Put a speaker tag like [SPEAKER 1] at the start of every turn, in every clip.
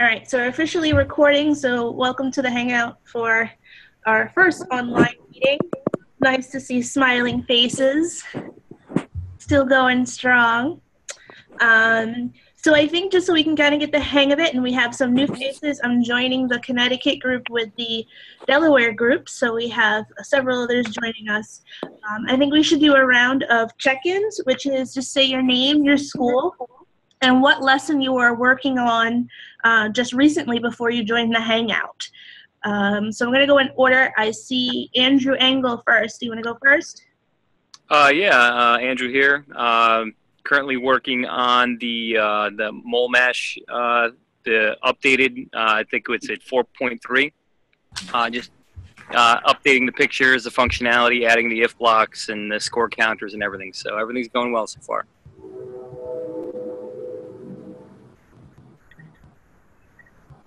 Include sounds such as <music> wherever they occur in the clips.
[SPEAKER 1] All right, so we're officially recording, so welcome to the Hangout for our first online meeting. Nice to see smiling faces. Still going strong. Um, so I think just so we can kind of get the hang of it and we have some new faces, I'm joining the Connecticut group with the Delaware group. So we have several others joining us. Um, I think we should do a round of check-ins, which is just say your name, your school, and what lesson you are working on uh, just recently before you joined the Hangout. Um, so I'm going to go in order. I see Andrew Engel first. Do you want to go first?
[SPEAKER 2] Uh, yeah, uh, Andrew here. Um, currently working on the uh, the mole mash, uh, the updated. Uh, I think it's at 4.3. Uh, just updating the pictures, the functionality, adding the if blocks and the score counters and everything. So everything's going well so far.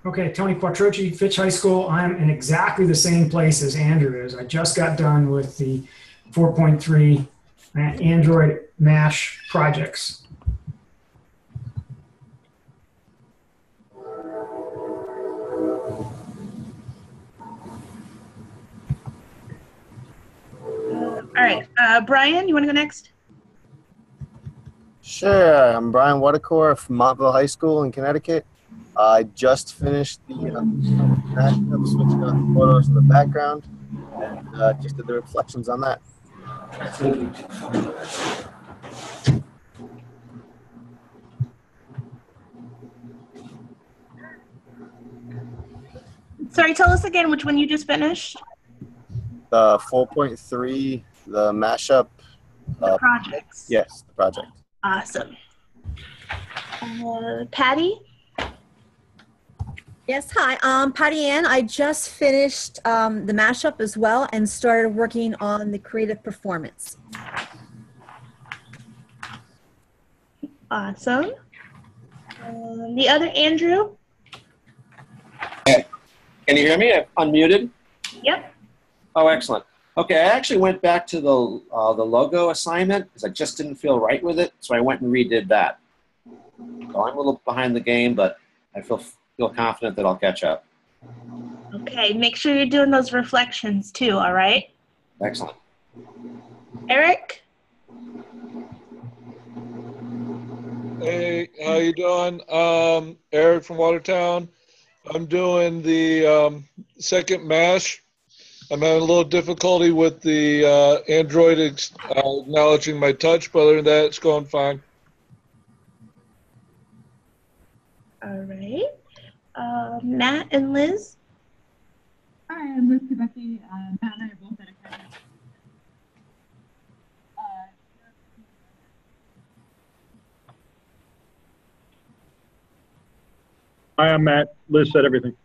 [SPEAKER 3] Okay, Tony Quattrochi, Fitch High School. I'm in exactly the same place as Andrew is. I just got done with the 4.3 uh, Android MASH projects.
[SPEAKER 1] All right, uh, Brian, you want to go next?
[SPEAKER 4] Sure. I'm Brian Watercore from Montville High School in Connecticut. I just finished the um, mashup, switching on photos in the background, and uh, just did the reflections on that.
[SPEAKER 1] Sorry, tell us again which one you just finished.
[SPEAKER 4] The 4.3, the mashup.
[SPEAKER 1] The
[SPEAKER 4] Uh,
[SPEAKER 1] projects.
[SPEAKER 4] yes, the project.
[SPEAKER 1] Awesome. Uh, Patty?
[SPEAKER 5] Yes, hi. Um, Patty Ann, I just finished um, the mashup as well and started working on the creative performance.
[SPEAKER 1] Awesome. Um, the other Andrew?
[SPEAKER 6] Can you hear me? I'm unmuted.
[SPEAKER 1] Yep.
[SPEAKER 6] Oh, excellent. Okay, I actually went back to the uh, the logo assignment because I just didn't feel right with it, so I went and redid that. So I'm a little behind the game, but I feel feel confident that I'll catch up.
[SPEAKER 1] Okay, make sure you're doing those reflections too, all right?
[SPEAKER 6] Excellent.
[SPEAKER 1] Eric?
[SPEAKER 7] Hey, how you doing? Um, Eric from Watertown. I'm doing the um, second mash. I'm having a little difficulty with the uh, Android ex- uh, acknowledging my touch, but other than that, it's going fine.
[SPEAKER 1] All right. Uh, Matt and Liz?
[SPEAKER 8] Hi, I'm Liz Kubecki. Uh, Matt and I are both at Academy. Uh,
[SPEAKER 9] Hi, I'm Matt. Liz said everything.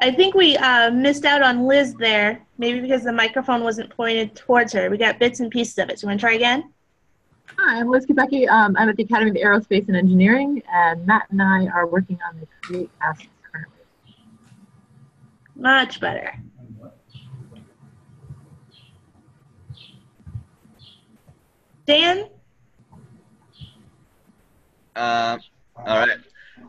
[SPEAKER 1] I think we uh, missed out on Liz there, maybe because the microphone wasn't pointed towards her. We got bits and pieces of it. So you want to try again?
[SPEAKER 8] Hi, I'm Liz Kubecki. Um, I'm at the Academy of Aerospace and Engineering, and Matt and I are working on the Create assets currently.
[SPEAKER 1] Much better. Dan?
[SPEAKER 10] Uh, all right.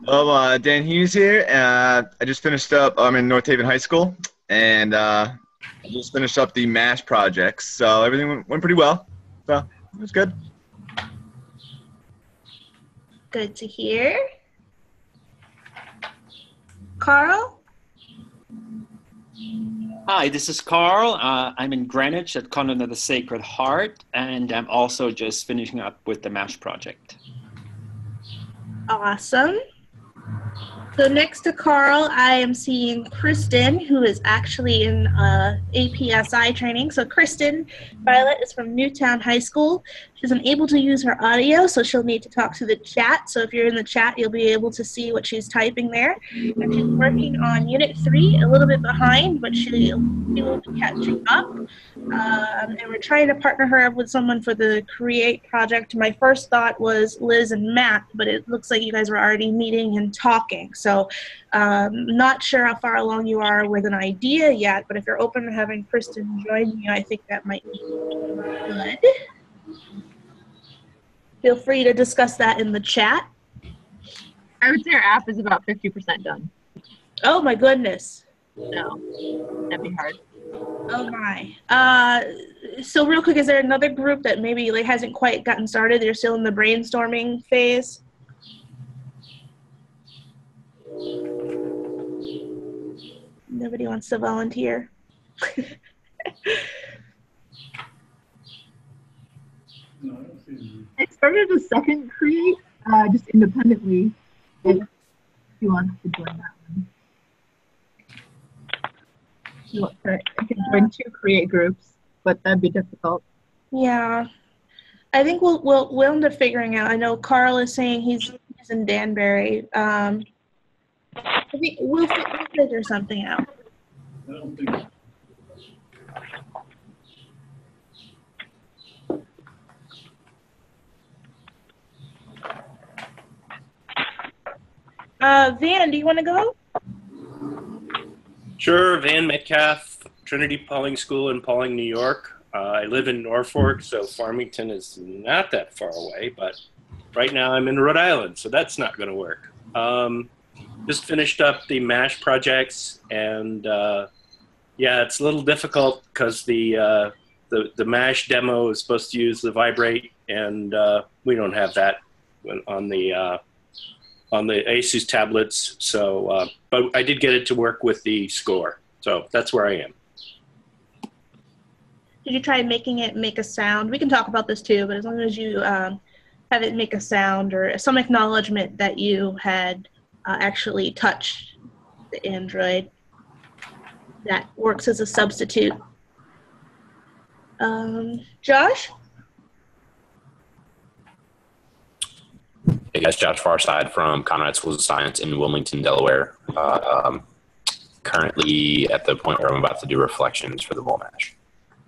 [SPEAKER 10] Well, uh, Dan Hughes here. Uh, I just finished up. I'm in North Haven High School, and uh, I just finished up the MASH projects. So everything went, went pretty well. So it was good.
[SPEAKER 1] Good to hear. Carl?
[SPEAKER 11] Hi, this is Carl. Uh, I'm in Greenwich at Convent of the Sacred Heart, and I'm also just finishing up with the MASH project.
[SPEAKER 1] Awesome. So next to Carl, I am seeing Kristen, who is actually in uh, APSI training. So Kristen Violet is from Newtown High School. She's unable to use her audio, so she'll need to talk to the chat. So if you're in the chat, you'll be able to see what she's typing there. And she's working on Unit 3, a little bit behind, but she, will be catching up. Um, and we're trying to partner her up with someone for the Create project. My first thought was Liz and Matt, but it looks like you guys were already meeting and talking. So um, not sure how far along you are with an idea yet, but if you're open to having Kristen join you, I think that might be good. Feel free to discuss that in the chat.
[SPEAKER 8] I would say our app is about 50% done.
[SPEAKER 1] Oh my goodness.
[SPEAKER 8] No, that'd be hard.
[SPEAKER 1] Oh my. Uh, so real quick, is there another group that maybe like hasn't quite gotten started? They're still in the brainstorming phase. Nobody wants to volunteer. <laughs>
[SPEAKER 8] I started a second create uh, just independently. If you want to join that one. You want- I can join two create groups, but that'd be difficult.
[SPEAKER 1] Yeah. I think we'll we'll we'll end up figuring out. I know Carl is saying he's he's in Danbury. Um, I think we'll, we'll figure something out. Uh, Van, do you want to go?
[SPEAKER 12] Sure, Van Metcalf, Trinity Pawling School in Pawling, New York. Uh, I live in Norfolk, so Farmington is not that far away, but right now I'm in Rhode Island, so that's not going to work. Um, just finished up the MASH projects, and uh, yeah, it's a little difficult because the, uh, the the MASH demo is supposed to use the Vibrate, and uh, we don't have that on the uh, on the Asus tablets. So, uh, but I did get it to work with the score. So that's where I am.
[SPEAKER 1] Did you try making it make a sound? We can talk about this too, but as long as you um, have it make a sound or some acknowledgement that you had uh, actually touched the Android, that works as a substitute. Um, Josh?
[SPEAKER 13] Hey guys, Josh Farside from Conrad Schools of Science in Wilmington, Delaware. Uh, um, currently at the point where I'm about to do reflections for the Mole Mash.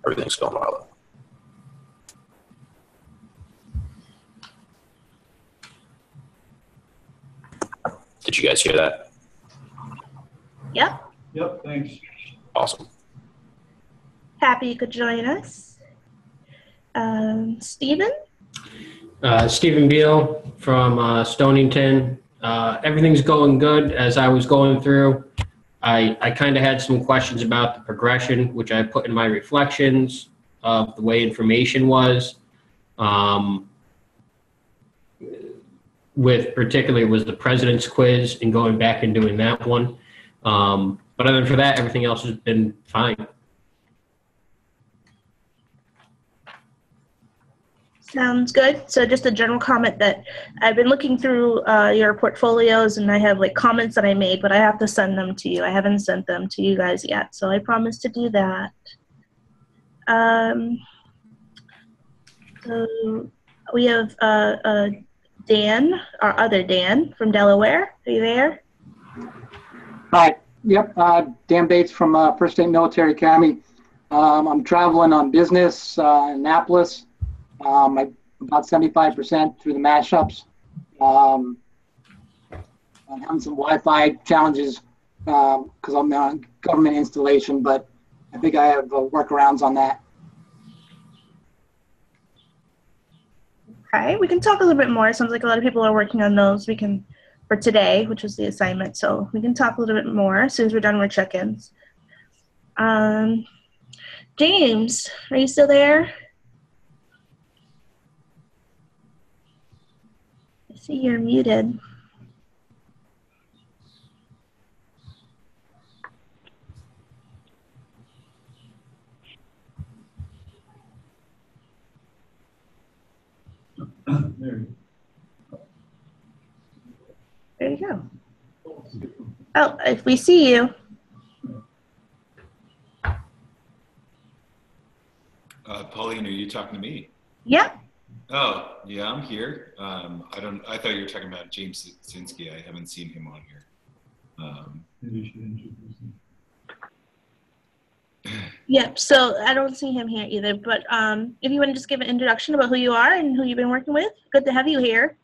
[SPEAKER 13] Everything's going well. Did you guys hear that?
[SPEAKER 1] Yep.
[SPEAKER 9] Yep, thanks.
[SPEAKER 13] Awesome.
[SPEAKER 1] Happy you could join us. Um, Stephen?
[SPEAKER 14] Uh, Stephen Beal from uh, Stonington. Uh, everything's going good. As I was going through, I, I kind of had some questions about the progression, which I put in my reflections of the way information was. Um, with particularly was the president's quiz and going back and doing that one. Um, but other than for that, everything else has been fine.
[SPEAKER 1] Sounds good. So just a general comment that I've been looking through uh, your portfolios and I have like comments that I made, but I have to send them to you. I haven't sent them to you guys yet, so I promise to do that. Um, so we have uh, uh, Dan, our other Dan from Delaware. Are you there?
[SPEAKER 15] Hi. Yep. Uh, Dan Bates from uh, First State Military Academy. Um, I'm traveling on business uh, Annapolis. Um, I, about 75% through the mashups. Um, I'm having some Wi-Fi challenges because I'm on government installation, but I think I have uh, workarounds on that.
[SPEAKER 1] Okay, we can talk a little bit more. It Sounds like a lot of people are working on those. We can, for today, which was the assignment. So we can talk a little bit more as soon as we're done with check-ins. Um, James, are you still there? I see you're muted.
[SPEAKER 9] There.
[SPEAKER 1] There you go. Oh, if we see you.
[SPEAKER 16] Uh, Pauline, are you talking to me?
[SPEAKER 1] Yep.
[SPEAKER 16] Oh, yeah, I'm here. Um, I don't. I thought you were talking about James Zinsky. I haven't seen him on here. Um,
[SPEAKER 1] Yep. So I don't see him here either. But um, if you want to just give an introduction about who you are and who you've been working with, good to have you here.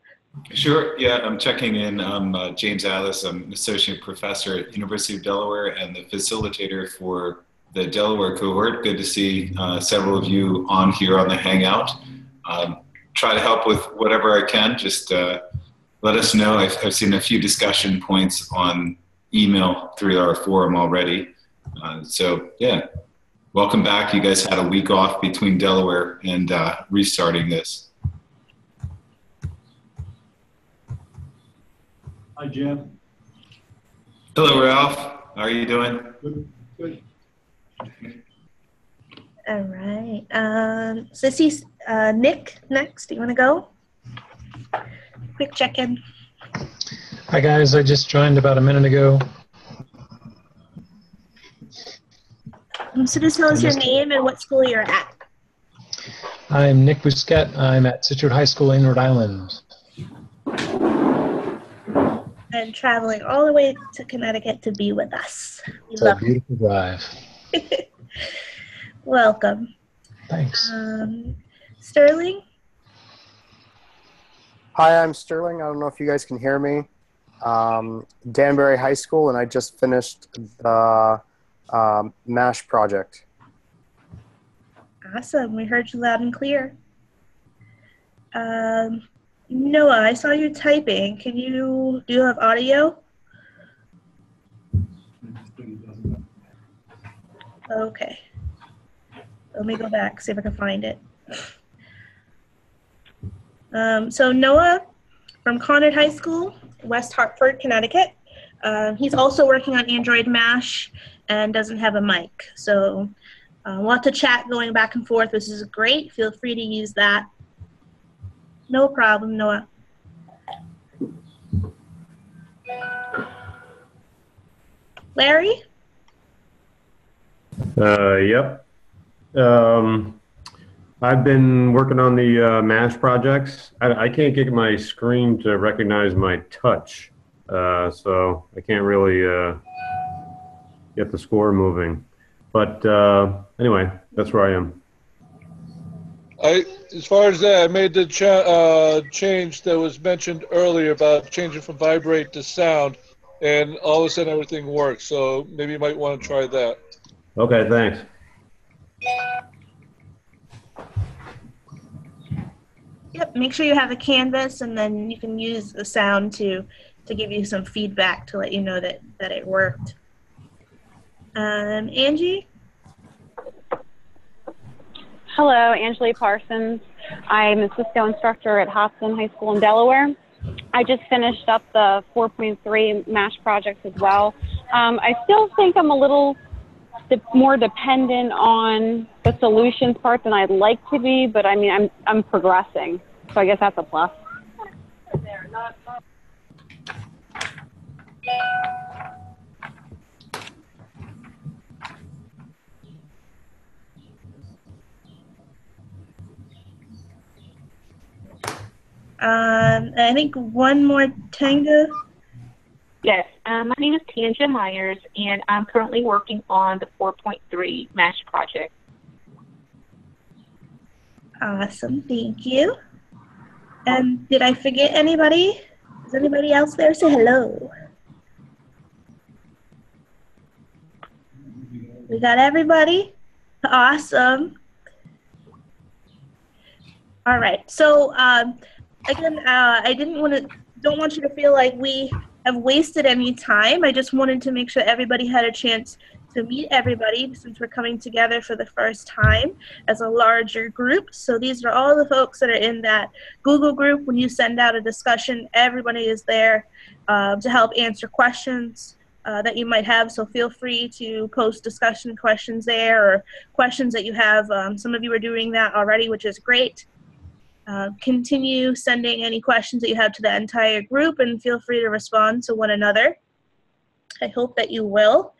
[SPEAKER 16] Sure. Yeah, I'm checking in. I'm uh, James Atlas. I'm an associate professor at University of Delaware and the facilitator for the Delaware cohort. Good to see uh, several of you on here on the Hangout. Um, try to help with whatever I can. Just uh, let us know. I've, I've, seen a few discussion points on email through our forum already. Uh, so yeah, welcome back. You guys had a week off between Delaware and uh, restarting this.
[SPEAKER 9] Hi, Jim.
[SPEAKER 16] Hello, Ralph. How are you doing?
[SPEAKER 9] Good. Good.
[SPEAKER 1] All right. Um, so this is uh, Nick next. Do you want to go? Quick check-in.
[SPEAKER 17] Hi guys, I just joined about a minute ago.
[SPEAKER 1] Um, so just tell us your name and what school you're at.
[SPEAKER 17] I'm Nick Busquet. I'm at Scituate High School in Rhode Island.
[SPEAKER 1] And traveling all the way to Connecticut to be with us. We
[SPEAKER 17] It's a beautiful drive. <laughs>
[SPEAKER 1] Welcome.
[SPEAKER 17] Thanks.
[SPEAKER 1] Um, Sterling?
[SPEAKER 4] Hi, I'm Sterling. I don't know if you guys can hear me. Um, Danbury High School, and I just finished the um, MASH project.
[SPEAKER 1] Awesome. We heard you loud and clear. Um, Noah, I saw you typing. Can you do you have audio? Okay. Let me go back, see if I can find it. Um, so Noah from Conard High School, West Hartford, Connecticut. Uh, he's also working on Android Mash and doesn't have a mic. So uh, we'll have to chat going back and forth. This is great. Feel free to use that. No problem, Noah. Larry?
[SPEAKER 18] Uh, yep. Um, I've been working on the uh, MASH projects. I, I can't get my screen to recognize my touch, uh, so I can't really uh, get the score moving. But uh, anyway, that's where I am.
[SPEAKER 7] I, as far as that, I made the cha- uh, change that was mentioned earlier about changing from vibrate to sound, and all of a sudden everything works. So maybe you might want to try that.
[SPEAKER 18] Okay, thanks.
[SPEAKER 1] Yep, make sure you have a canvas and then you can use the sound to to give you some feedback to let you know that, that it worked. Um, Angie?
[SPEAKER 19] Hello, Angela Parsons. I'm a Cisco instructor at Hodgson High School in Delaware. I just finished up the 4.3 MASH project as well. Um, I still think I'm a little de- more dependent on the solutions part than I'd like to be, but I mean, I'm, I'm progressing. So I guess that's a plus.
[SPEAKER 1] Um, I think one more tango.
[SPEAKER 20] Yes, um, my name is Tanja Myers, and I'm currently working on the 4.3 MASH project.
[SPEAKER 1] Awesome, thank you. And did I forget anybody? Is anybody else there? Say hello. We got everybody? Awesome. All right. So um, again, uh, I didn't want to, don't want you to feel like we have wasted any time. I just wanted to make sure everybody had a chance to meet everybody since we're coming together for the first time as a larger group. So these are all the folks that are in that Google group. When you send out a discussion, everybody is there uh, to help answer questions. Uh, that you might have, so feel free to post discussion questions there or questions that you have. Um, some of you are doing that already, which is great. Uh, continue sending any questions that you have to the entire group and feel free to respond to one another. I hope that you will.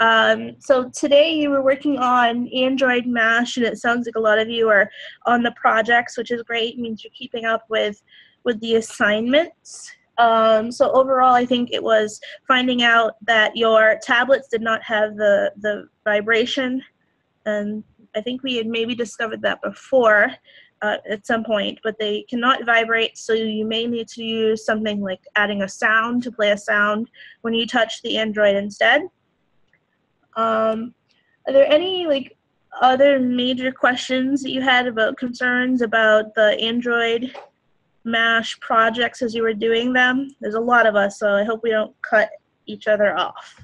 [SPEAKER 1] Um, so today you were working on Android Mash, and it sounds like a lot of you are on the projects, which is great. It means you're keeping up with with the assignments. Um, so overall, I think it was finding out that your tablets did not have the the vibration, and I think we had maybe discovered that before uh, at some point, but they cannot vibrate. So you may need to use something like adding a sound to play a sound when you touch the Android instead. Um, are there any like other major questions that you had about concerns about the Android Mash projects as you were doing them? There's a lot of us, so I hope we don't cut each other off.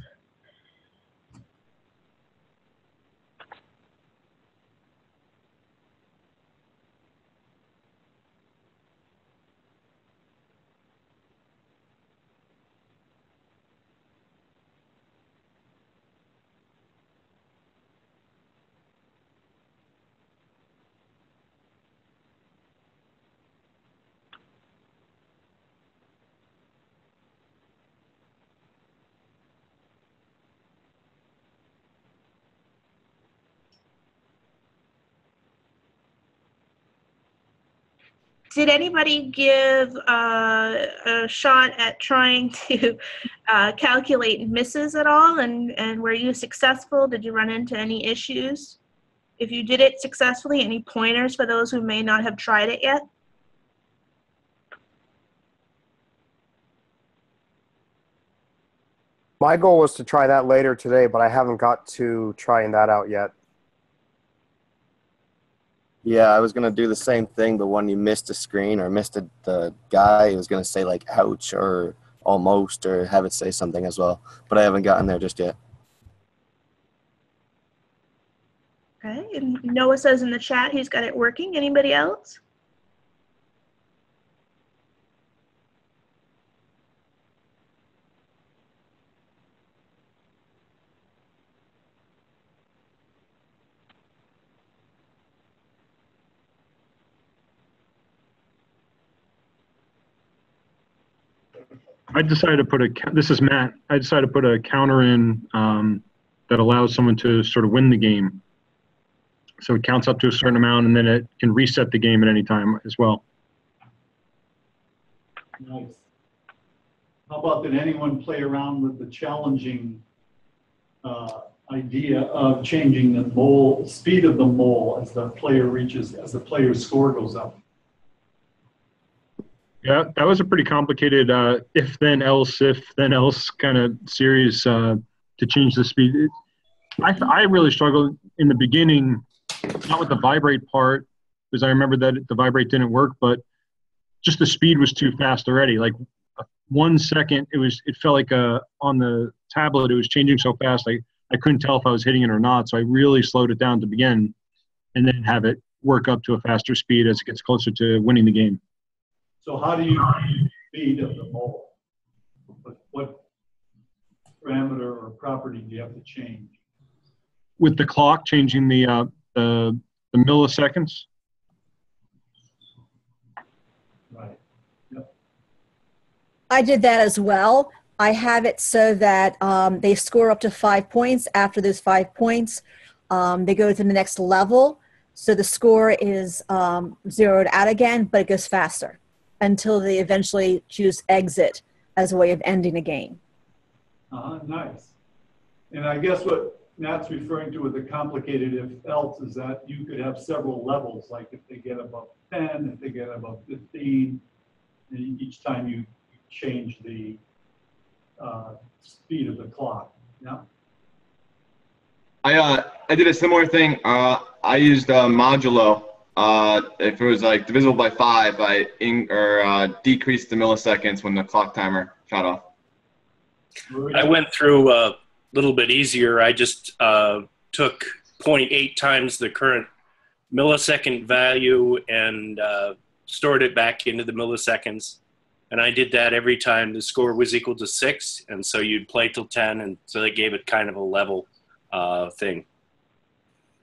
[SPEAKER 1] Did anybody give uh, a shot at trying to uh, calculate misses at all? And, and were you successful? Did you run into any issues? If you did it successfully, any pointers for those who may not have tried it yet?
[SPEAKER 21] My goal was to try that later today, but I haven't got to trying that out yet.
[SPEAKER 4] Yeah, I was gonna do the same thing, but when you missed a screen or missed a, the guy, it was gonna say like "ouch" or "almost" or have it say something as well. But I haven't gotten there just yet.
[SPEAKER 1] Okay, and Noah says in the chat he's got it working. Anybody else?
[SPEAKER 22] I decided to put a, this is Matt, I decided to put a counter in um, that allows someone to sort of win the game. So it counts up to a certain amount and then it can reset the game at any time as well.
[SPEAKER 9] Nice. How about did anyone play around with the challenging uh, idea of changing the mole, speed of the mole as the player reaches, as the player's score goes up?
[SPEAKER 22] Yeah, that was a pretty complicated uh, if then else if then else kind of series uh, to change the speed. I I really struggled in the beginning, not with the vibrate part because I remember that the vibrate didn't work, but just the speed was too fast already. Like one second, it was it felt like uh, on the tablet it was changing so fast. I I couldn't tell if I was hitting it or not, so I really slowed it down to begin, and then have it work up to a faster speed as it gets closer to winning the game.
[SPEAKER 9] So how do you speed of the mole? What, what parameter or property do you have to change?
[SPEAKER 22] With the clock changing the uh, the, the milliseconds.
[SPEAKER 9] Right.
[SPEAKER 5] I did that as well. I have it so that um, they score up to five points. After those five points, um, they go to the next level. So the score is um, zeroed out again, but it goes faster until they eventually choose exit as a way of ending a game.
[SPEAKER 9] Uh-huh, nice. And I guess what Matt's referring to with the complicated if else is that you could have several levels, like if they get above 10, if they get above 15, and each time you change the uh, speed of the clock. Yeah.
[SPEAKER 10] I uh, I did a similar thing. Uh, I used uh, Modulo. Uh, if it was like divisible by five, I in, or uh, decreased the milliseconds when the clock timer shut off.
[SPEAKER 12] I went through a little bit easier. I just uh, took 0.8 times the current millisecond value and uh, stored it back into the milliseconds. And I did that every time the score was equal to six. And so you'd play till 10. And so they gave it kind of a level uh, thing.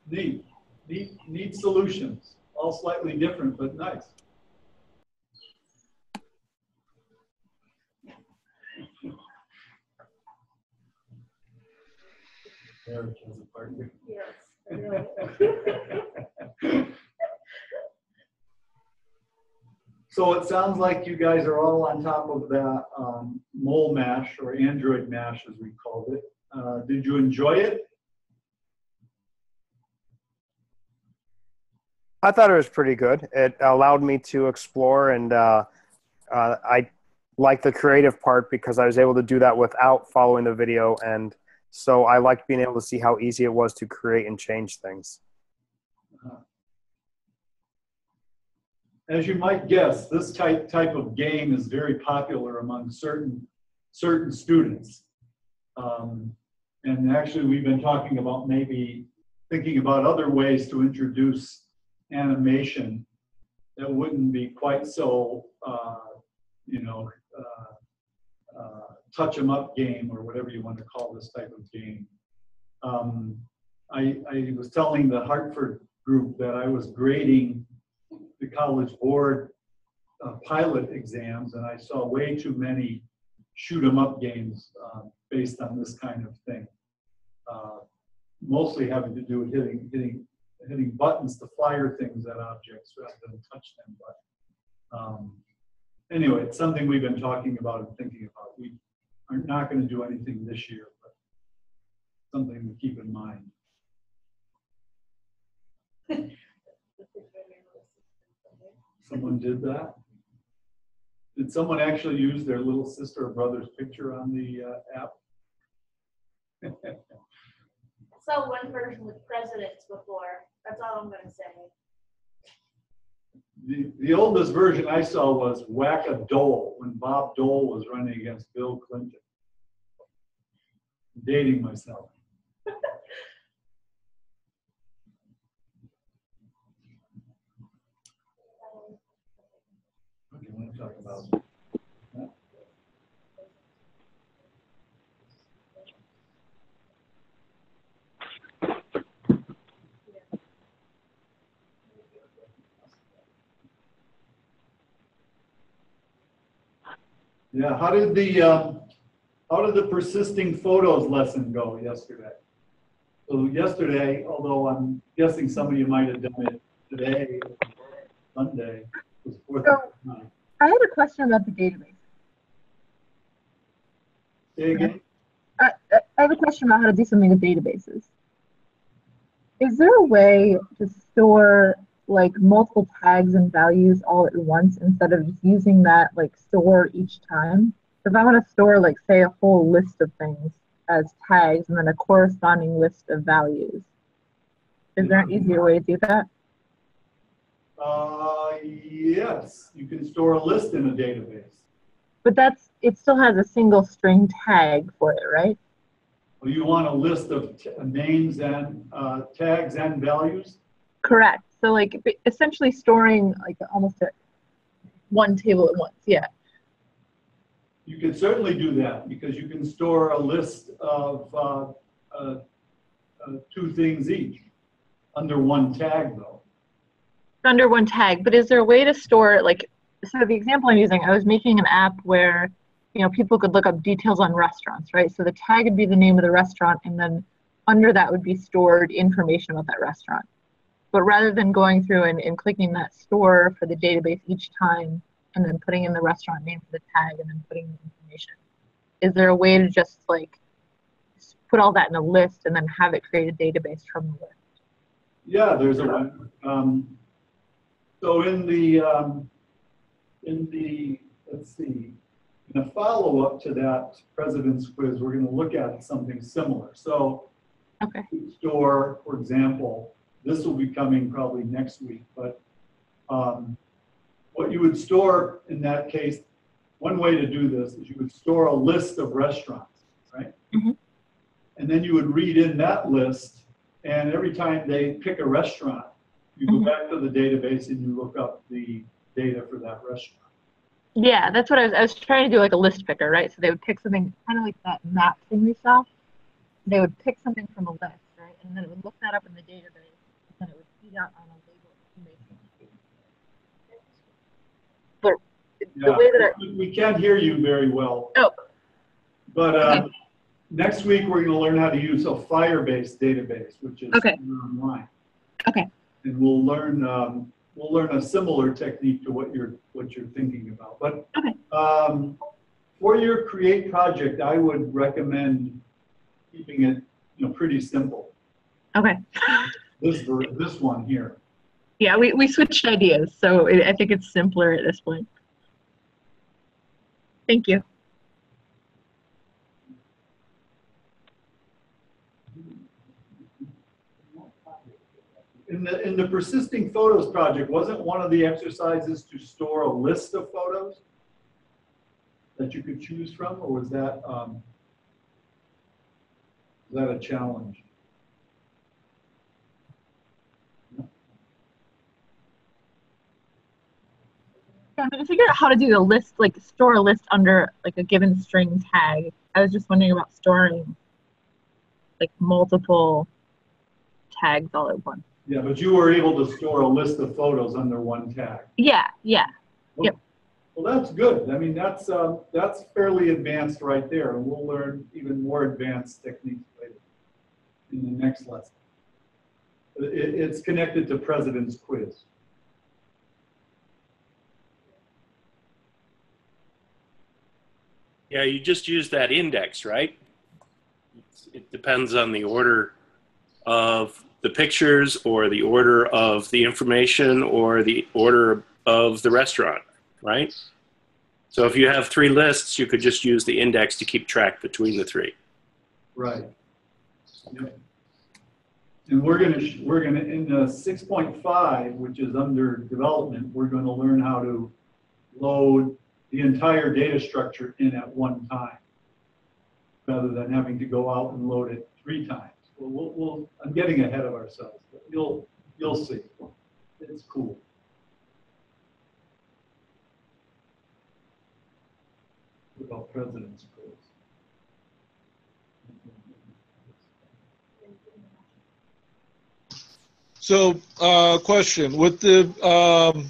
[SPEAKER 9] Neat, neat, neat solutions. All slightly different, but nice. Eric has a partner.
[SPEAKER 1] Yes. <laughs>
[SPEAKER 9] So it sounds like you guys are all on top of that um, mole mash or Android mash, as we called it. Uh, Did you enjoy it?
[SPEAKER 21] I thought it was pretty good. It allowed me to explore, and uh, uh, I like the creative part because I was able to do that without following the video, and so I liked being able to see how easy it was to create and change things.
[SPEAKER 9] As you might guess, this type, type of game is very popular among certain, certain students. Um, And actually, we've been talking about maybe thinking about other ways to introduce animation that wouldn't be quite so, uh, you know, uh, uh, touch 'em up game or whatever you want to call this type of game. Um, I, I was telling the Hartford group that I was grading the College Board uh, pilot exams, and I saw way too many shoot 'em up games uh, based on this kind of thing. Uh, Mostly having to do with hitting, hitting, hitting buttons to fire things at objects rather than touch them, but um, anyway, it's something we've been talking about and thinking about. We are not going to do anything this year, but something to keep in mind. Someone did that? Did someone actually use their little sister or brother's picture on the uh, app? <laughs>
[SPEAKER 1] Saw one version with presidents before. That's all I'm gonna say.
[SPEAKER 9] The, the oldest version I saw was Whack a Dole, when Bob Dole was running against Bill Clinton. Dating myself. <laughs> Okay, I want to talk about. Yeah, how did the, um, how did the persisting photos lesson go yesterday? So yesterday, although I'm guessing some of you might have done it today, Sunday, was fourth July.
[SPEAKER 8] I had a question about the database.
[SPEAKER 9] Say again?
[SPEAKER 8] I, I have a question about how to do something with databases. Is there a way to store like multiple tags and values all at once instead of just using that like store each time? If I want to store like say a whole list of things as tags and then a corresponding list of values, is there an easier way to do that?
[SPEAKER 9] Uh, yes, you can store a list in a database.
[SPEAKER 8] But that's it still has a single string tag for it, right?
[SPEAKER 9] Well, you want a list of t- names and uh, tags and values?
[SPEAKER 8] Correct. So like essentially storing like almost a, one table at once. Yeah.
[SPEAKER 9] You can certainly do that because you can store a list of uh, uh, uh, two things each under one tag though.
[SPEAKER 8] under one tag, but is there a way to store like so the example I'm using, I was making an app where you know people could look up details on restaurants, right? So the tag would be the name of the restaurant and then under that would be stored information about that restaurant. But rather than going through and, and clicking that store for the database each time and then putting in the restaurant name for the tag and then putting the information, is there a way to just like put all that in a list and then have it create a database from the list?
[SPEAKER 9] Yeah, there's a. Um, so in the, um, in the, let's see, in a follow-up to that president's quiz, we're going to look at something similar. So
[SPEAKER 8] okay.
[SPEAKER 9] store, for example, this will be coming probably next week, but um, what you would store in that case, one way to do this is you would store a list of restaurants, right? And then you would read in that list, and every time they pick a restaurant, you go back to the database and you look up the data for that restaurant.
[SPEAKER 8] Yeah, that's what I was. I was trying to do like a list picker, right? So they would pick something kind of like that map thing we saw. They would pick something from a list, right? And then it would look that up in the database, then it would feed out on a label information. But the
[SPEAKER 9] Yeah,
[SPEAKER 8] way that I,
[SPEAKER 9] we- we can't hear you very well.
[SPEAKER 8] Oh.
[SPEAKER 9] But uh, next week, we're gonna learn how to use a Firebase database, which is
[SPEAKER 8] Okay.
[SPEAKER 9] online.
[SPEAKER 8] Okay.
[SPEAKER 9] And we'll learn, um, we'll learn a similar technique to what you're, what you're thinking about. But, um, for your create project, I would recommend keeping it, you know, pretty simple.
[SPEAKER 8] Okay.
[SPEAKER 9] This, this one here.
[SPEAKER 8] Yeah, we, we switched ideas, so I I think it's simpler at this point. Thank you.
[SPEAKER 9] In the, in the persisting photos project, wasn't one of the exercises to store a list of photos that you could choose from, or was that, um, is that a challenge?
[SPEAKER 8] Trying <laughs> to figure out how to do the list, like store a list under like a given string tag. I was just wondering about storing like multiple tags all at once.
[SPEAKER 9] Yeah, but you were able to store a list of photos under one tag.
[SPEAKER 8] Yeah, yeah. Yep.
[SPEAKER 9] Well, that's good. I mean, that's, uh, that's fairly advanced right there, and we'll learn even more advanced techniques later in the next lesson. It, it's connected to President's Quiz.
[SPEAKER 12] Yeah, you just use that index, right? It depends on the order of the pictures or the order of the information or the order of the restaurant, right? So if you have three lists, you could just use the index to keep track between the three.
[SPEAKER 9] Right. Yep. And we're gonna, we're gonna, in the six point five, which is under development, we're gonna learn how to load the entire data structure in at one time, rather than having to go out and load it three times. Well, we'll, we'll, I'm getting ahead of ourselves, but you'll, you'll see. It's cool. About President's Quiz.
[SPEAKER 7] So, uh, question, with the, um,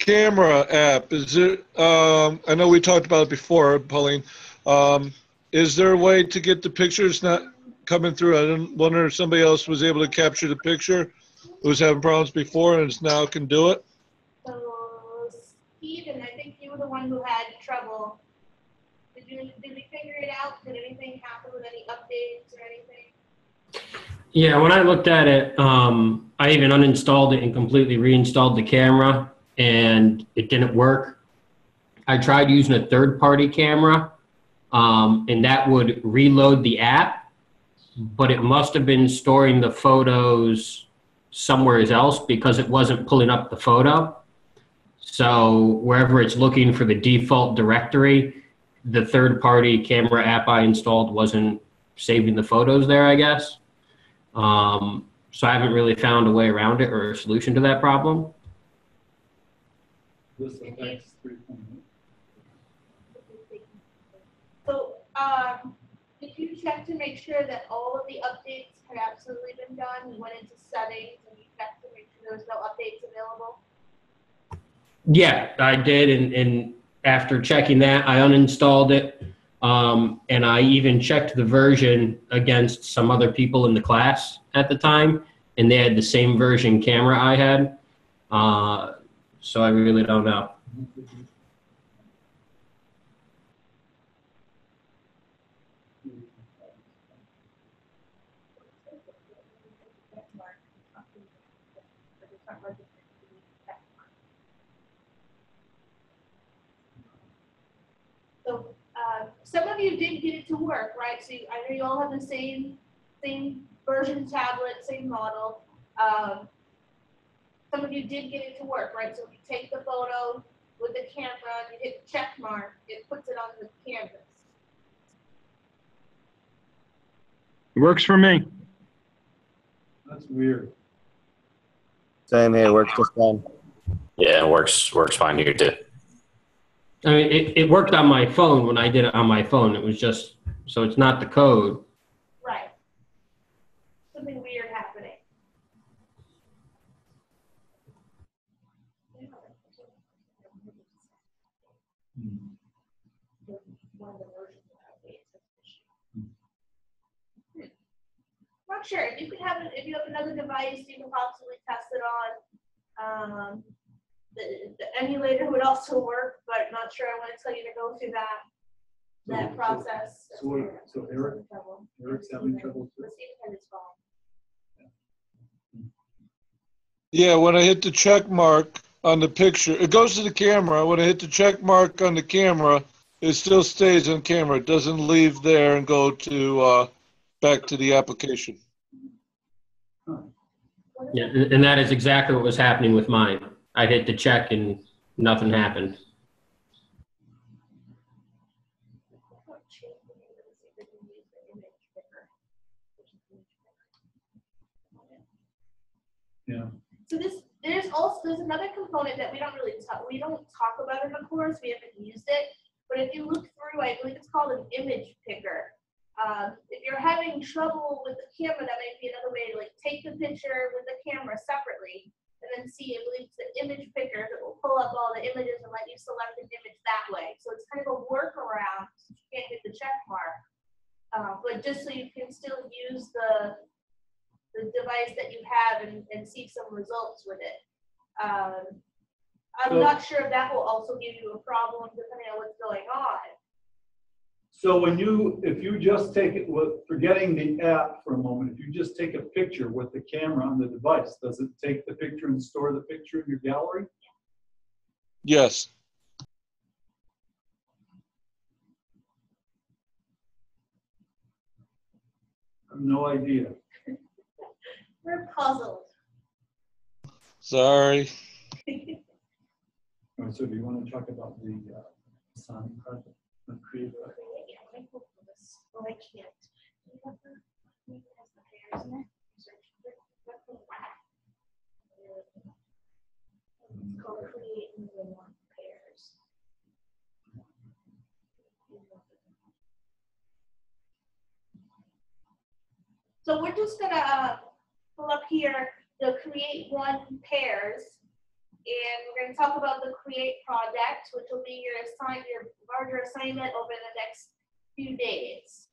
[SPEAKER 7] camera app, is it, um, I know we talked about it before, Pauline. Um, is there a way to get the pictures not coming through? I didn't wonder if somebody else was able to capture the picture, who was having problems before and now can do it?
[SPEAKER 1] So Steven, I think you were the one who had trouble. Did you, did we figure it out? Did anything happen with any updates or anything?
[SPEAKER 14] Yeah, when I looked at it, um, I even uninstalled it and completely reinstalled the camera, and it didn't work. I tried using a third-party camera, um, and that would reload the app, but it must have been storing the photos somewhere else because it wasn't pulling up the photo. So wherever it's looking for the default directory, the third-party camera app I installed wasn't saving the photos there, I guess. Um, so I haven't really found a way around it or a solution to that problem.
[SPEAKER 9] This affects three point eight.
[SPEAKER 1] So, um, did you check to make sure that all of the updates had absolutely been done? You went into settings and you checked to make sure there was no updates available?
[SPEAKER 14] Yeah, I did, and, and after checking that, I uninstalled it. Um, and I even checked the version against some other people in the class at the time, and they had the same version camera I had. Uh, so I really don't know.
[SPEAKER 1] So, uh, some of you did get it to work, right? So I know you all have the same, same version tablet, same model. Um, some of you did get it to work, right? So if you take the photo with the camera, you hit check mark, it puts it on the canvas.
[SPEAKER 22] It works for me.
[SPEAKER 9] That's weird.
[SPEAKER 4] Same here, works just fine.
[SPEAKER 13] Yeah, it works works fine here too.
[SPEAKER 14] I mean, it, it worked on my phone when I did it on my phone. It was just, so it's not the code.
[SPEAKER 1] Right. Something weird happening. not sure. If you could have, if you have another device, you can possibly test it on. Um, the, the emulator would also work, but I'm not sure I want to tell you to go through that,
[SPEAKER 9] So-
[SPEAKER 1] that
[SPEAKER 9] so-
[SPEAKER 1] process.
[SPEAKER 9] So, what- so Eric, Eric's having trouble too?
[SPEAKER 1] Let's see if it's phone.
[SPEAKER 7] Yeah, when I hit the check mark on the picture, it goes to the camera. When I hit the check mark on the camera, it still stays on camera. It doesn't leave there and go to, uh, back to the application.
[SPEAKER 14] Yeah, and and that is exactly what was happening with mine. I hit the check and nothing happened.
[SPEAKER 9] Yeah.
[SPEAKER 1] So this, there's also, there's another component that we don't really talk, we don't talk about in the course, we haven't used it. But if you look through, I believe it's called an image picker. Um, if you're having trouble with the camera, that might be another way to like take the picture with the camera separately. And then see, I believe it's the image picker that will pull up all the images and let you select an image that way. So it's kind of a workaround, since you can't hit the check mark. Uh, but just so you can still use the, the device that you have and, and see some results with it. Um, I'm
[SPEAKER 9] So-
[SPEAKER 1] not sure if that will also give you a problem depending on what's going on.
[SPEAKER 9] So when you, if you just take it, with forgetting the app for a moment, if you just take a picture with the camera on the device, does it take the picture and store the picture in your gallery?
[SPEAKER 7] Yes.
[SPEAKER 9] I have no idea.
[SPEAKER 1] We're puzzled.
[SPEAKER 7] Sorry.
[SPEAKER 9] All right, So do you want to talk about the uh, sign project? the creative-
[SPEAKER 1] Me this. I can't. The- the? It's called then one pairs. So we're just gonna uh, pull up here the create one pairs. And we're gonna talk about the create project, which will be your assign, your larger assignment over the next few days.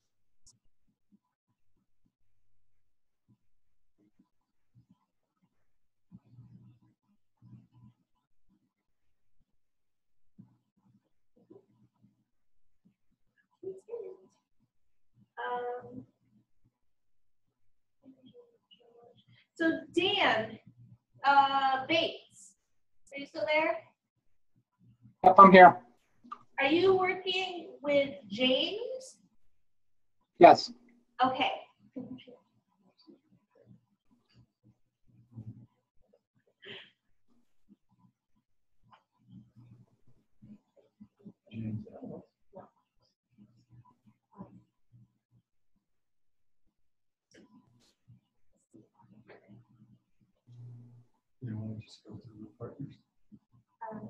[SPEAKER 1] Um, So Dan, uh, Bates, are you still there?
[SPEAKER 15] Yep, I'm here.
[SPEAKER 1] Are you working with James?
[SPEAKER 15] Yes.
[SPEAKER 1] Okay.
[SPEAKER 9] You want to just go through the partners?
[SPEAKER 1] Um.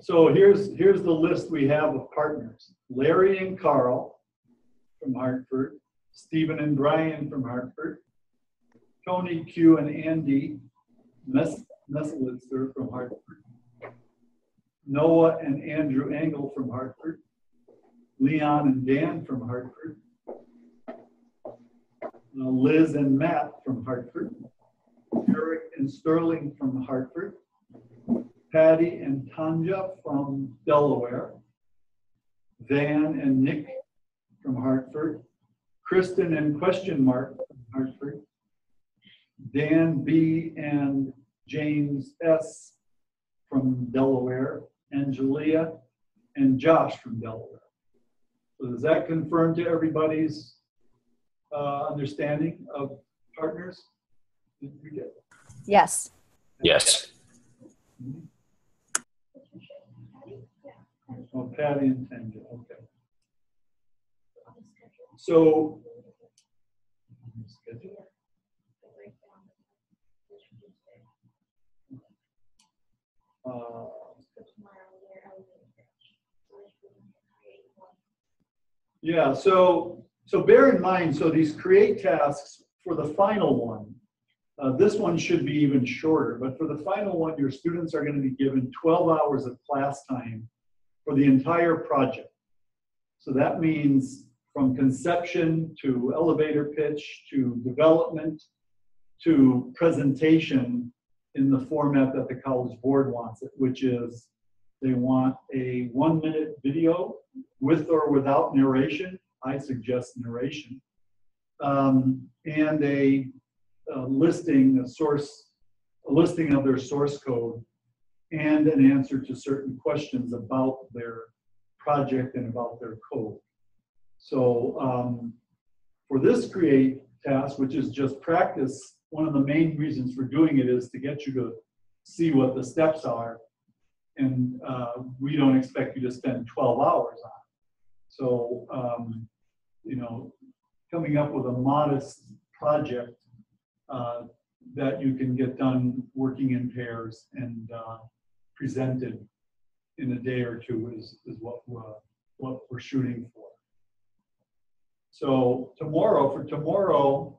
[SPEAKER 9] So here's, here's the list we have of partners. Larry and Carl from Hartford, Stephen and Brian from Hartford, Tony, Q, and Andy Mes- Meselitzer from Hartford, Noah and Andrew Engel from Hartford, Leon and Dan from Hartford, uh, Liz and Matt from Hartford, Eric and Sterling from Hartford, Patty and Tanja from Delaware, Van and Nick from Hartford, Kristen and Question Mark from Hartford, Dan B. and James S. from Delaware, Angelia and Josh from Delaware. So does that confirm to everybody's uh, understanding of partners? Did we get?
[SPEAKER 5] Yes.
[SPEAKER 13] Yes.
[SPEAKER 9] Oh, Patty and Tanja, okay. So. Uh, Yeah, so, so bear in mind, so these create tasks for the final one, uh, this one should be even shorter, but for the final one, your students are gonna be given twelve hours of class time for the entire project. So that means from conception to elevator pitch to development to presentation in the format that the college board wants it, which is they want a one minute video with or without narration. I suggest narration. Um, and a, a listing, a source, a listing of their source code and an answer to certain questions about their project and about their code. So um, for this create task, which is just practice, one of the main reasons for doing it is to get you to see what the steps are. And uh, we don't expect you to spend 12 hours on it. So, um, you know, coming up with a modest project uh, that you can get done working in pairs and uh, presented in a day or two is, is what, we're, what we're shooting for. So tomorrow, for tomorrow,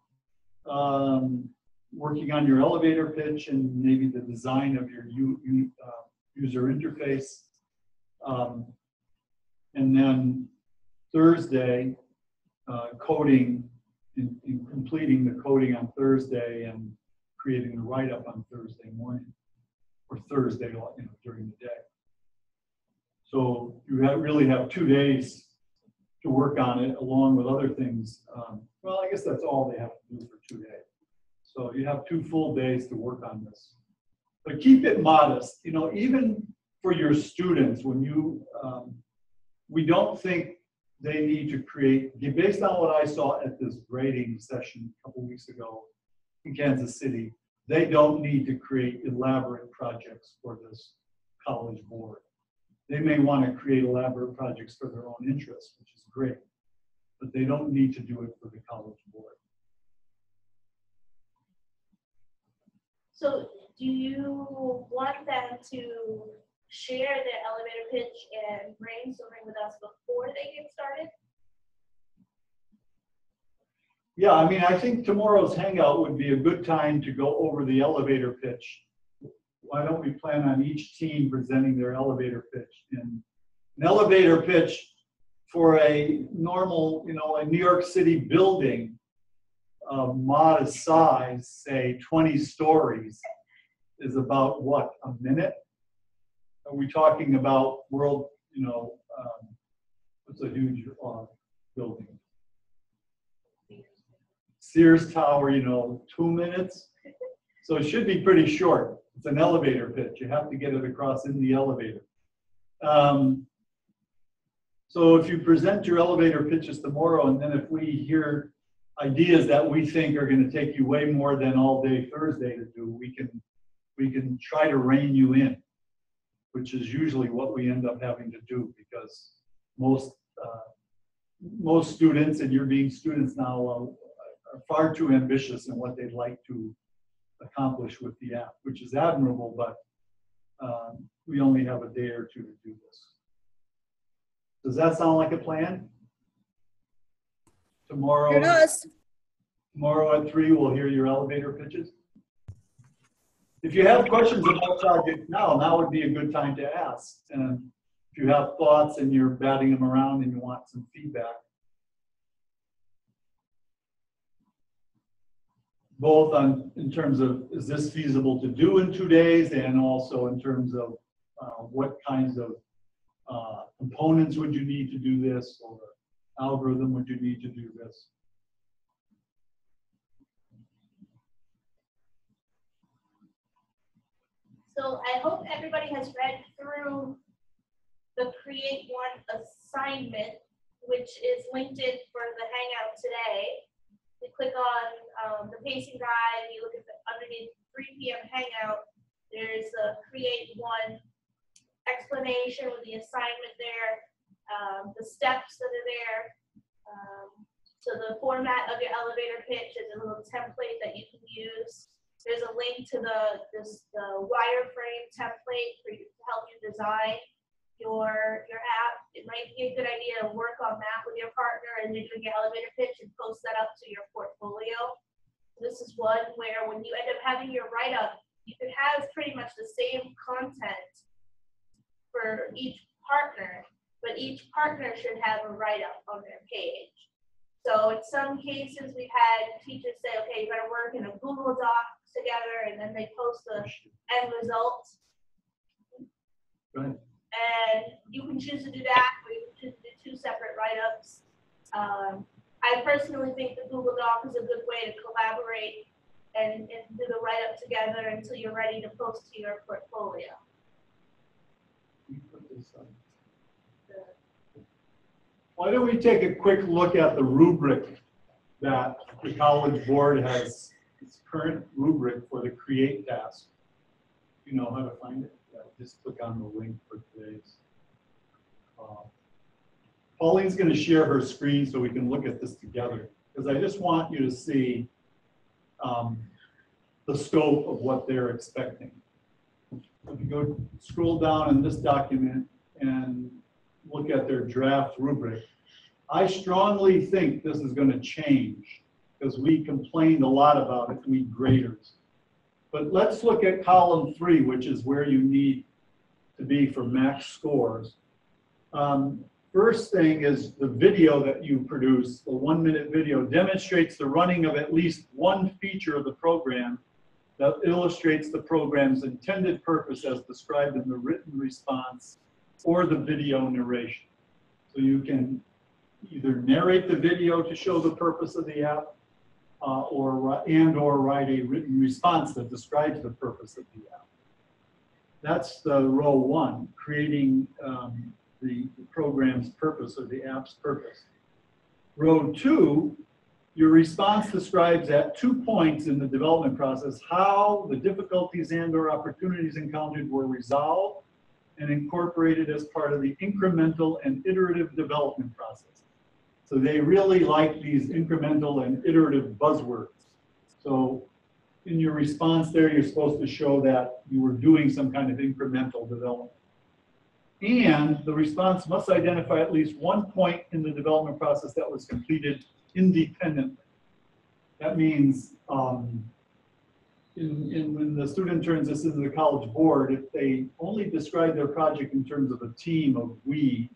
[SPEAKER 9] um, working on your elevator pitch and maybe the design of your u, u, uh, user interface. Um, and then Thursday, uh, coding, in, in completing the coding on Thursday and creating the write-up on Thursday morning or Thursday you know, during the day. So you have, really have two days to work on it along with other things. Um, well, I guess that's all they have to do for two days. So you have two full days to work on this. But keep it modest. You know, even for your students, when you, um, we don't think they need to create, based on what I saw at this grading session a couple weeks ago in Kansas City, they don't need to create elaborate projects for this college board. They may want to create elaborate projects for their own interests, which is great, but they don't need to do it for the college board.
[SPEAKER 1] So do you want them to share their elevator pitch and brainstorming with us before they get started?
[SPEAKER 9] Yeah, I mean, I think tomorrow's hangout would be a good time to go over the elevator pitch. Why don't we plan on each team presenting their elevator pitch? And an elevator pitch for a normal, you know, a New York City building of modest size, say 20 stories, is about what, a minute? Are we talking about world, you know, um, what's a huge uh, building? Sears Tower, you know, two minutes. So it should be pretty short. It's an elevator pitch. You have to get it across in the elevator. Um, so if you present your elevator pitches tomorrow, and then if we hear ideas that we think are going to take you way more than all day Thursday to do, we can we can try to rein you in, which is usually what we end up having to do because most uh, most students, and you're being students now, uh, are far too ambitious in what they'd like to accomplish with the app, which is admirable, but um, we only have a day or two to do this. Does that sound like a plan? Tomorrow. Tomorrow at three, we'll hear your elevator pitches. If you have questions about project now, now would be a good time to ask. And if you have thoughts and you're batting them around and you want some feedback, both on in terms of is this feasible to do in two days, and also in terms of uh, what kinds of uh, components would you need to do this, or algorithm would you need to do this.
[SPEAKER 1] So I hope everybody has read through the Create One assignment, which is linked in for the Hangout today. You click on um, the pacing guide, you look at the underneath 3 p.m. Hangout, there's a Create One explanation with the assignment there, um, the steps that are there. Um, so the format of your elevator pitch is a little template that you can use. There's a link to the this the wireframe template for you to help you design your your app. It might be a good idea to work on that with your partner and you're doing your elevator pitch and post that up to your portfolio. This is one where when you end up having your write-up, you can have pretty much the same content for each partner, but each partner should have a write-up on their page. So in some cases, we've had teachers say, okay, you gotta work in a Google Doc together, and then they post the end result.
[SPEAKER 9] Right.
[SPEAKER 1] And you can choose to do that, or you can choose to do two separate write-ups. Um, I personally think the Google Doc is a good way to collaborate and, and do the write-up together until you're ready to post to your portfolio.
[SPEAKER 9] Why don't we take a quick look at the rubric that the College Board has, its current rubric for the create task. You know how to find it? Yeah, just click on the link for today's. uh, Pauline's going to share her screen so we can look at this together, because I just want you to see um, the scope of what they're expecting. If you go scroll down in this document and look at their draft rubric, I strongly think this is going to change because we complained a lot about it, we graders. But let's look at column three, which is where you need to be for max scores. Um, First thing is the video that you produce, the one minute video demonstrates the running of at least one feature of the program that illustrates the program's intended purpose as described in the written response or the video narration. So you can either narrate the video to show the purpose of the app uh, or and or write a written response that describes the purpose of the app. That's the row one, creating um, the program's purpose or the app's purpose. Row two, your response describes at two points in the development process how the difficulties and or opportunities encountered were resolved and incorporated as part of the incremental and iterative development process. So they really like these incremental and iterative buzzwords. So in your response there, you're supposed to show that you were doing some kind of incremental development. And the response must identify at least one point in the development process that was completed independently. That means, um, in, in, when the student turns this into the college board, if they only describe their project in terms of a team of we,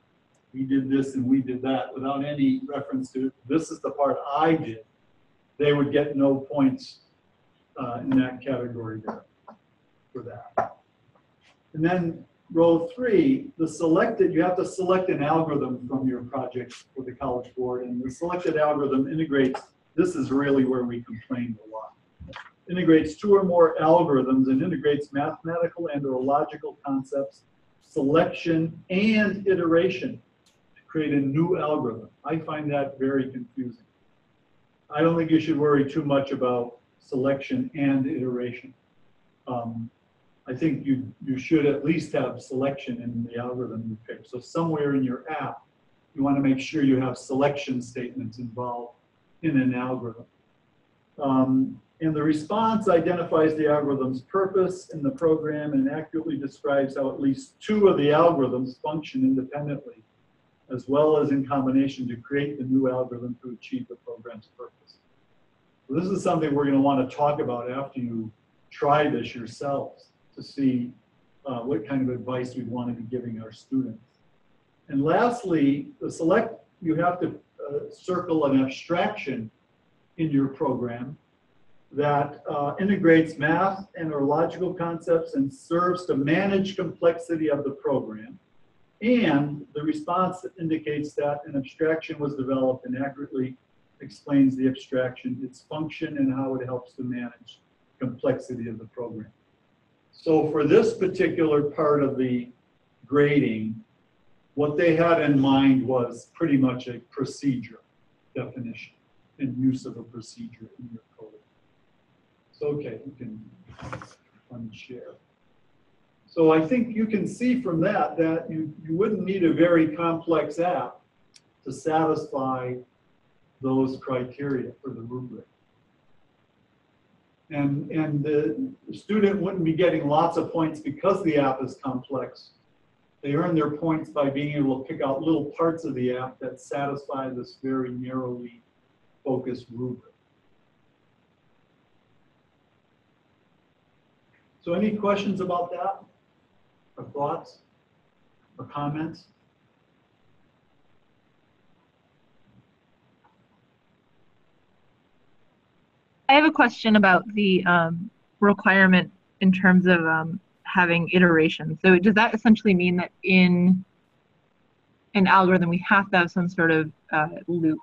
[SPEAKER 9] we did this and we did that, without any reference to this is the part I did, they would get no points uh, in that category there for that. And then row three, the selected, you have to select an algorithm from your project for the College Board, and the selected algorithm integrates, this is really where we complained a lot. Integrates two or more algorithms and integrates mathematical and or logical concepts, selection and iteration to create a new algorithm. I find that very confusing. I don't think you should worry too much about selection and iteration. Um, I think you, you should at least have selection in the algorithm you pick. So somewhere in your app, you want to make sure you have selection statements involved in an algorithm. Um, and the response identifies the algorithm's purpose in the program and accurately describes how at least two of the algorithms function independently, as well as in combination to create the new algorithm to achieve the program's purpose. So this is something we're going to want to talk about after you try this yourselves to see uh, what kind of advice we'd want to be giving our students. And lastly, the select, you have to uh, circle an abstraction in your program that uh, integrates math and or logical concepts and serves to manage complexity of the program. And the response indicates that an abstraction was developed and accurately explains the abstraction, its function, and how it helps to manage complexity of the program. So for this particular part of the grading, what they had in mind was pretty much a procedure definition and use of a procedure in your code. So, okay, you can unshare. So I think you can see from that that you, you wouldn't need a very complex app to satisfy those criteria for the rubric. And, and the student wouldn't be getting lots of points because the app is complex. They earn their points by being able to pick out little parts of the app that satisfy this very narrowly focused rubric. So any questions about that? Or thoughts? Or comments?
[SPEAKER 8] I have a question about the um, requirement in terms of um, having iterations. So does that essentially mean that in an algorithm we have to have some sort of uh, loop?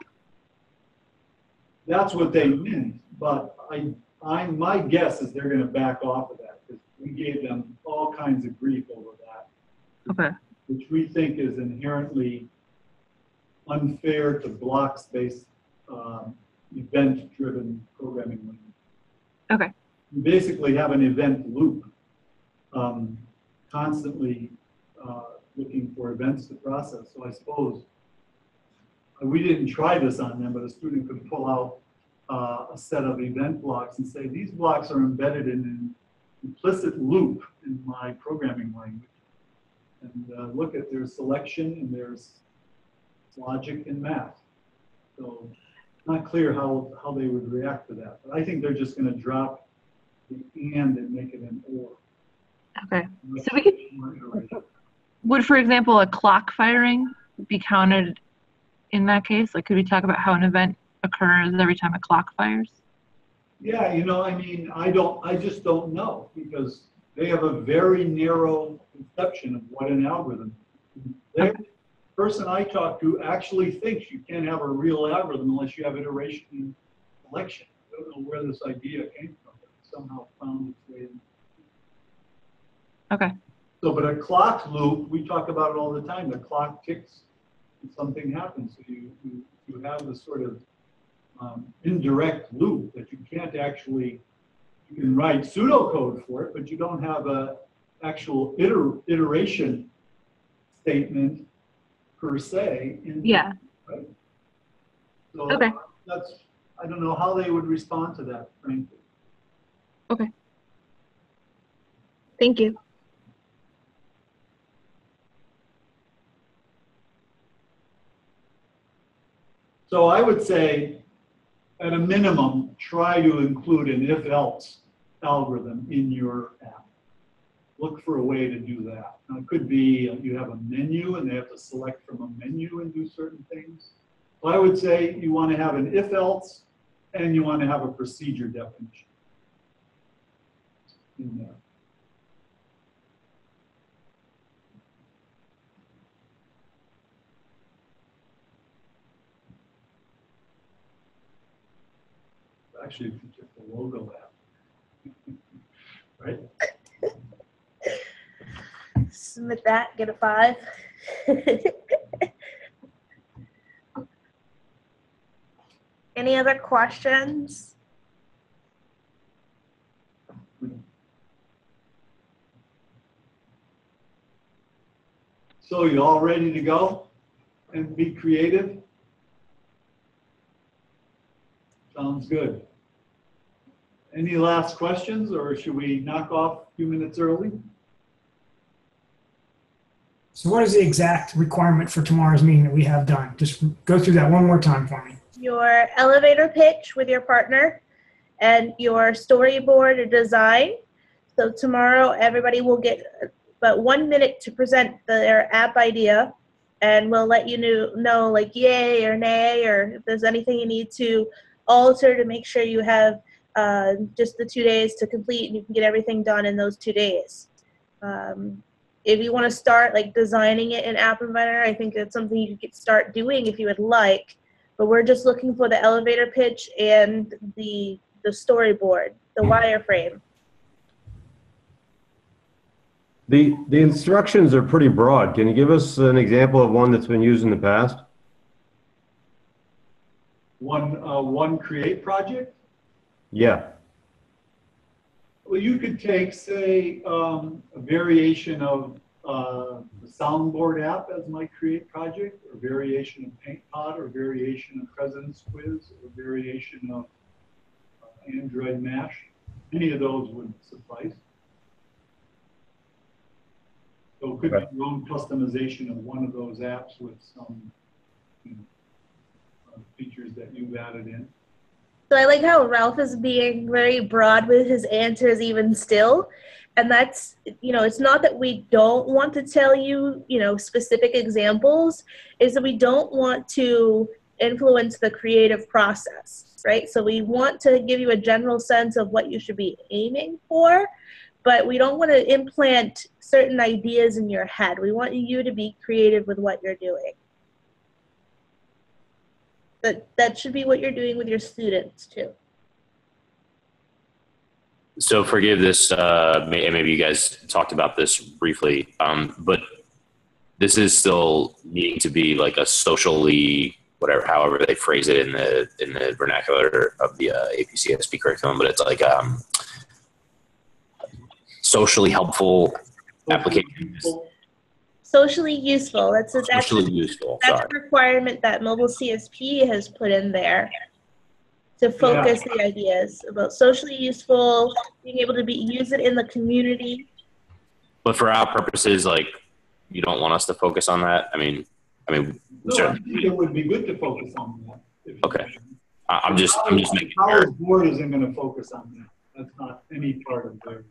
[SPEAKER 9] That's what they meant, but I, I, my guess is they're gonna back off of that, because we gave them all kinds of grief over that,
[SPEAKER 8] Okay.
[SPEAKER 9] which we think is inherently unfair to blocks-based, um, event-driven programming language.
[SPEAKER 8] Okay.
[SPEAKER 9] You basically have an event loop, um, constantly, uh, looking for events to process, so I suppose uh, we didn't try this on them, but a student could pull out uh, a set of event blocks and say, these blocks are embedded in an implicit loop in my programming language. And uh, look at their selection and there's logic and math. So not clear how, how they would react to that. But I think they're just going to drop the and and make it an or.
[SPEAKER 8] Okay. So we could, would, for example, a clock firing be counted in that case? Like, could we talk about how an event occurs every time a clock fires?
[SPEAKER 9] Yeah, you know, I mean, I don't, I just don't know because they have a very narrow conception of what an algorithm. is. The person I talk to actually thinks you can't have a real algorithm unless you have iteration and selection. I don't know where this idea came from, but it somehow found its way in.
[SPEAKER 8] Okay.
[SPEAKER 9] So, but a clock loop, we talk about it all the time. The clock ticks and something happens. So you, you, you have this sort of um, indirect loop that you can't actually, you can write pseudocode for it, but you don't have a actual iter, iteration statement per se. In,
[SPEAKER 8] Yeah.
[SPEAKER 9] Right? So
[SPEAKER 8] Okay.
[SPEAKER 9] that's, I don't know how they would respond to that, frankly.
[SPEAKER 8] Okay. Thank you.
[SPEAKER 9] So I would say, at a minimum, try to include an if-else algorithm in your app. Look for a way to do that. Now, it could be uh, you have a menu and they have to select from a menu and do certain things. So I would say you want to have an if-else and you want to have a procedure definition in there. Actually, if you took the logo out. <laughs> Right?
[SPEAKER 1] Submit that, get a five. <laughs> Any other questions?
[SPEAKER 9] So you all ready to go and be creative? Sounds good. Any last questions or should we knock off a few minutes early?
[SPEAKER 23] So what is the exact requirement for tomorrow's meeting that we have done? Just go through that one more time for me.
[SPEAKER 1] Your elevator pitch with your partner and your storyboard or design. So tomorrow, everybody will get but one minute to present their app idea and we'll let you know, know like yay or nay, or if there's anything you need to alter to make sure you have uh, just the two days to complete and you can get everything done in those two days. Um, if you want to start like designing it in App Inventor, I think that's something you could start doing if you would like. But we're just looking for the elevator pitch and the the storyboard, the wireframe.
[SPEAKER 18] The, the instructions are pretty broad. Can you give us an example of one that's been used in the past?
[SPEAKER 9] One, uh, one create project?
[SPEAKER 18] Yeah.
[SPEAKER 9] Well, you could take, say, um, a variation of uh, the soundboard app as my create project, or variation of PaintPod, or variation of President's Quiz, or variation of uh, Android Mash. Any of those would suffice. So it could be your own customization of one of those apps with some you know, uh, features that you've added in.
[SPEAKER 1] So I like how Ralph is being very broad with his answers even still. And that's, you know, it's not that we don't want to tell you, you know, specific examples, is that we don't want to influence the creative process, right? So we want to give you a general sense of what you should be aiming for, but we don't want to implant certain ideas in your head. We want you to be creative with what you're doing. That, that should be what you're doing with your students too.
[SPEAKER 13] So forgive this, uh, may- maybe you guys talked about this briefly, um, but this is still needing to be like a socially, whatever, however they phrase it in the in the vernacular of the uh, APCSP curriculum, but it's like um, socially helpful application,
[SPEAKER 1] Socially useful. That's a, that's,
[SPEAKER 13] socially useful.
[SPEAKER 1] that's
[SPEAKER 13] Sorry.
[SPEAKER 1] a requirement that Mobile CSP has put in there to focus the ideas about socially useful, being able to be use it in the community.
[SPEAKER 13] But for our purposes, like you don't want us to focus on that. I mean, I mean,
[SPEAKER 9] No, I think it would be good to focus on that.
[SPEAKER 13] okay. I- I'm just, I'm just making sure.
[SPEAKER 9] college board isn't gonna focus on that. That's not any part of their.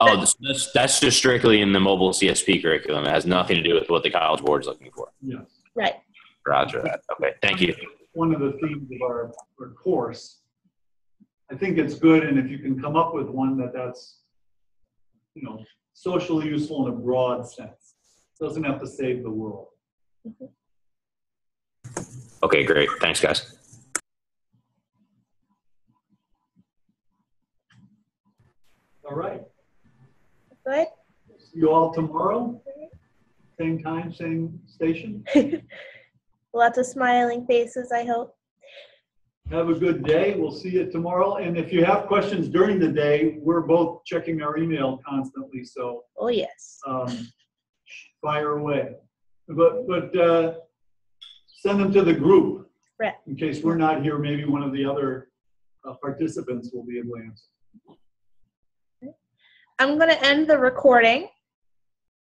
[SPEAKER 13] Oh, this, that's that's just strictly in the mobile CSP curriculum. It has nothing to do with what the college board is looking for.
[SPEAKER 9] Yes.
[SPEAKER 1] Right.
[SPEAKER 13] Roger that. Okay, thank you.
[SPEAKER 9] One of the themes of our, our course. I think it's good, and if you can come up with one that that's, you know, socially useful in a broad sense. Doesn't have to save the world. Mm-hmm.
[SPEAKER 13] Okay, great. Thanks, guys.
[SPEAKER 9] All right.
[SPEAKER 1] Good.
[SPEAKER 9] See you all tomorrow. Same time, same station. <laughs>
[SPEAKER 1] Lots of smiling faces, I hope.
[SPEAKER 9] Have a good day. We'll see you tomorrow. And if you have questions during the day, we're both checking our email constantly, so
[SPEAKER 1] Oh, yes.
[SPEAKER 9] um, fire away. But, but uh, send them to the group.
[SPEAKER 1] Right.
[SPEAKER 9] In case we're not here, maybe one of the other uh, participants will be able to answer.
[SPEAKER 1] I'm going to end the recording.